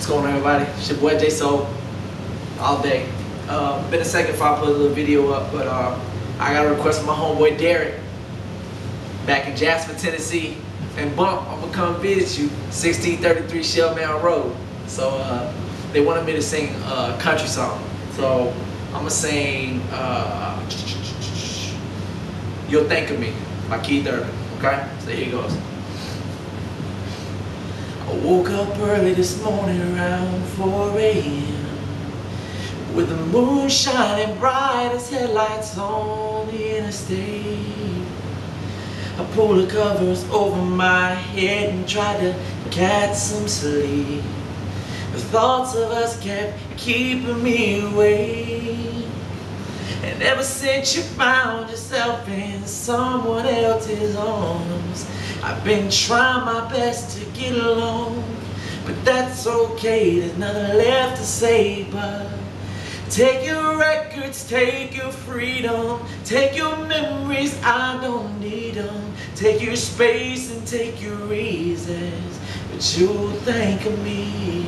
What's going on, everybody? It's your boy J Soul all day. Uh, been a second if I put a little video up, but uh, I got a request from my homeboy Derek back in Jasper, Tennessee. And Bump, I'm gonna come visit you, 1633 Shellmound Road. So uh, they wanted me to sing a country song. So I'm gonna sing uh, You'll Think of Me by Keith Urban. Okay? So here goes. I woke up early this morning around 4 a.m. With the moon shining bright as headlights on the interstate. I pulled the covers over my head and tried to catch some sleep. The thoughts of us kept keeping me awake. And ever since you found yourself in someone else's arms, I've been trying my best to get along. But that's okay, there's nothing left to say but Take your records, take your freedom, take your memories, I don't need them. Take your space and take your reasons, but you'll think of me.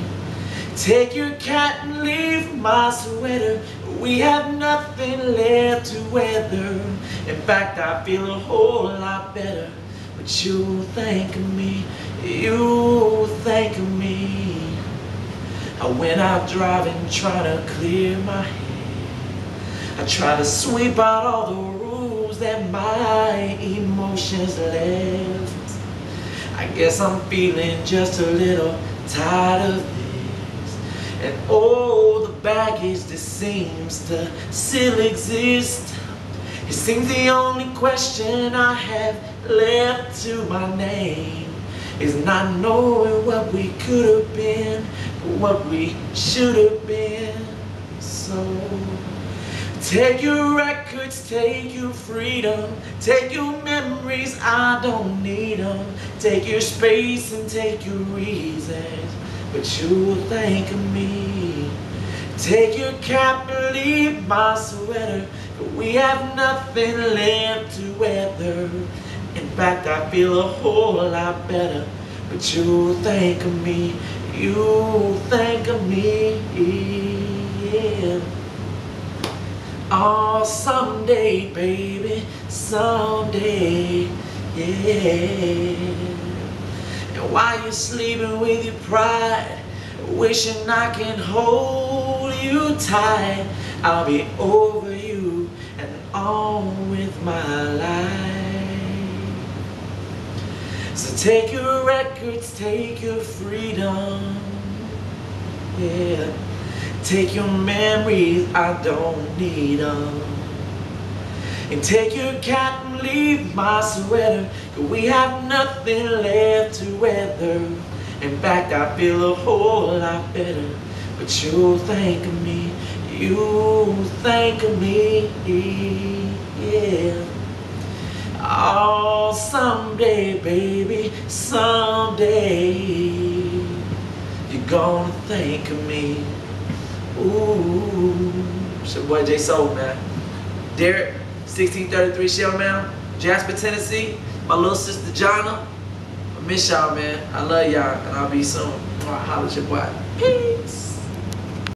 Take your cat and leave my sweater, we have nothing left to weather. In fact, I feel a whole lot better, but you'll think of me, you'll think of me. I went out driving, trying to clear my head. I tried to sweep out all the rules that my emotions left. I guess I'm feeling just a little tired of this. And oh, the baggage that seems to still exist. It seems the only question I have left to my name is not knowing what we could have been, but what we should have been. So take your records, take your freedom, take your memories, I don't need them. Take your space and take your reasons, but you'll think of me. Take your cap and leave my sweater, we have nothing left to weather. In fact, I feel a whole lot better. But you'll think of me, you'll think of me, yeah. Oh, someday, baby, someday, yeah. And while you're sleeping with your pride, wishing I can hold you tight, I'll be over you and on with my life. So take your records, take your freedom, yeah. Take your memories, I don't need them. And take your cap and leave my sweater, cause we have nothing left to weather. In fact, I feel a whole lot better, but you'll think of me, you'll think of me, yeah. Oh, someday, baby, someday You're gonna think of me. Ooh. It's your boy J Soul, man? Derek, 1633 Shell, Shellmound Jasper, Tennessee. My little sister Jonna. I miss y'all, man. I love y'all, and I'll be soon. Holla at your boy. Peace